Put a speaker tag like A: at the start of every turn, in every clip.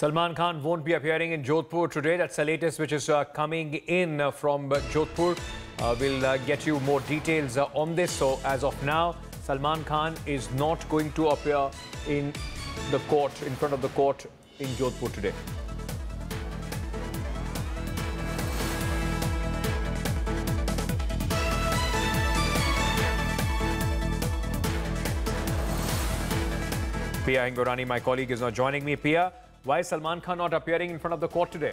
A: Salman Khan won't be appearing in Jodhpur today. That's the latest which is uh, coming in uh, from uh, Jodhpur. Uh, we'll uh, get you more details uh, on this. So as of now, Salman Khan is not going to appear in the court, in front of the court in Jodhpur today. Pia Hingorani, my colleague, is now joining me. Pia, why is Salman Khan not appearing in front of the court today?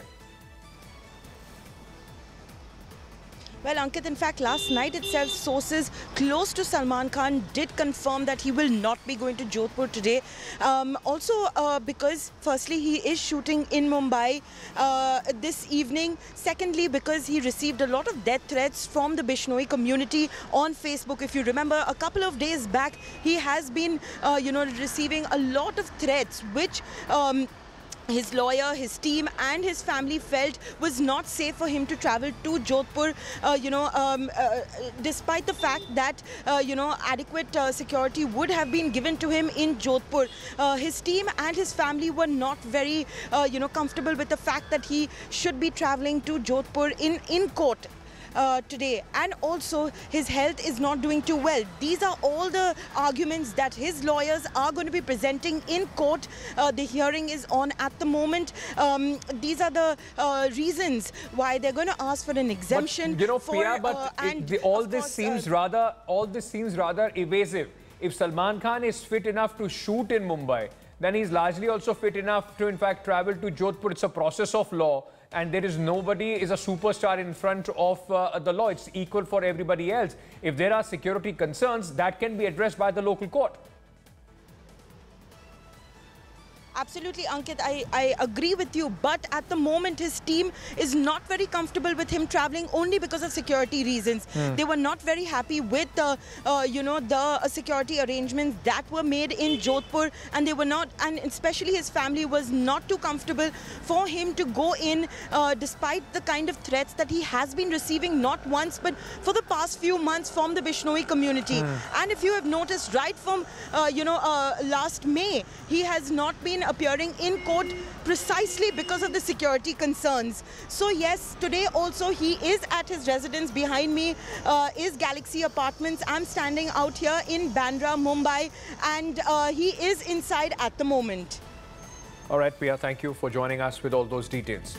B: Well, Ankit, in fact, last night itself, sources close to Salman Khan did confirm that he will not be going to Jodhpur today. Um, also, uh, because firstly, he is shooting in Mumbai uh, this evening. Secondly, because he received a lot of death threats from the Bishnoi community on Facebook. If you remember, a couple of days back, he has been, uh, you know, receiving a lot of threats, which um, his lawyer, his team, and his family felt was not safe for him to travel to Jodhpur. Uh, you know, um, uh, despite the fact that uh, you know adequate uh, security would have been given to him in Jodhpur, uh, his team and his family were not very uh, you know comfortable with the fact that he should be traveling to Jodhpur in in court uh, today and also his health is not doing too well. These are all the arguments that his lawyers are going to be presenting in court. Uh, the hearing is on at the moment. Um, these are the uh, reasons why they're going to ask for an exemption.
A: But, you know,
B: for,
A: Pia, but
B: uh,
A: it- the- all this
B: course,
A: seems
B: uh,
A: rather all this seems rather evasive. If Salman Khan is fit enough to shoot in Mumbai, then he's largely also fit enough to in fact travel to Jodhpur. It's a process of law and there is nobody is a superstar in front of uh, the law. It's equal for everybody else. If there are security concerns, that can be addressed by the local court.
B: Absolutely, Ankit, I, I agree with you. But at the moment, his team is not very comfortable with him traveling only because of security reasons. They were not very happy with, uh, uh, you know, the uh, security arrangements that were made in Jodhpur. And they were not, and especially his family was not too comfortable for him to go in uh, despite the kind of threats that he has been receiving not once, but for the past few months from the Bishnoi community. And if you have noticed, right from, uh, you know, uh, last May, he has not been appearing in court precisely because of the security concerns. So yes, today also he is at his residence. Behind me uh, is Galaxy Apartments. I'm standing out here in Bandra, Mumbai, and uh, he is inside at the moment.
A: All right, Pia, thank you for joining us with all those details.